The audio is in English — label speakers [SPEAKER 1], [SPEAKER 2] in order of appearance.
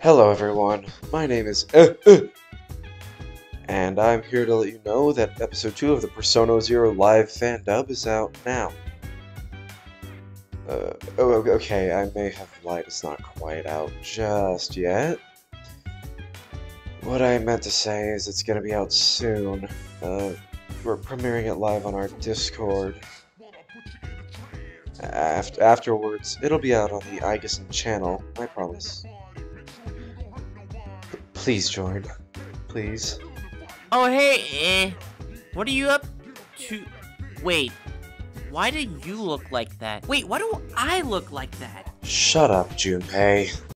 [SPEAKER 1] Hello everyone, my name is uh, uh, and I'm here to let you know that episode 2 of the Persona Zero live fan dub is out now. Uh, oh, okay, I may have lied, it's not quite out just yet. What I meant to say is it's gonna be out soon. Uh, we're premiering it live on our Discord. After afterwards, it'll be out on the Aegisyn channel, I promise. Please join. Please.
[SPEAKER 2] Oh, hey, eh. What are you up to? Wait, why do you look like that? Wait, why do I look like that?
[SPEAKER 1] Shut up, Junpei.